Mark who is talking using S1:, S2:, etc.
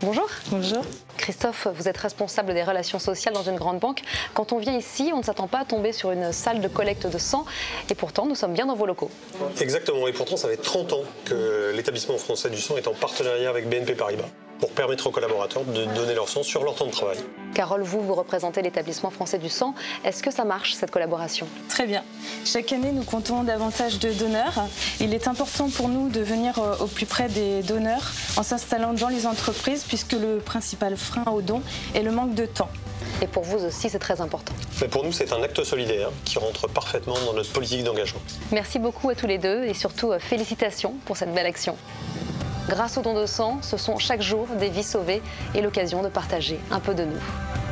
S1: Bonjour.
S2: Bonjour.
S1: Christophe, vous êtes responsable des relations sociales dans une grande banque. Quand on vient ici, on ne s'attend pas à tomber sur une salle de collecte de sang. Et pourtant, nous sommes bien dans vos locaux.
S3: Exactement. Et pourtant, ça fait 30 ans que l'établissement français du sang est en partenariat avec BNP Paribas pour permettre aux collaborateurs de donner leur sang sur leur temps de travail.
S1: Carole, vous, vous représentez l'établissement français du sang. Est-ce que ça marche, cette collaboration?
S2: Très bien. Chaque année, nous comptons davantage de donneurs. Il est important pour nous de venir euh, au plus près des donneurs en s'installant dans les entreprises puisque le principal frein au don est le manque de temps.
S1: Et pour vous aussi, c'est très important.
S3: Mais pour nous, c'est un acte solidaire qui rentre parfaitement dans notre politique d'engagement.
S1: Merci beaucoup à tous les deux et surtout euh, félicitations pour cette belle action. Grâce au don de sang, ce sont chaque jour des vies sauvées et l'occasion de partager un peu de nous.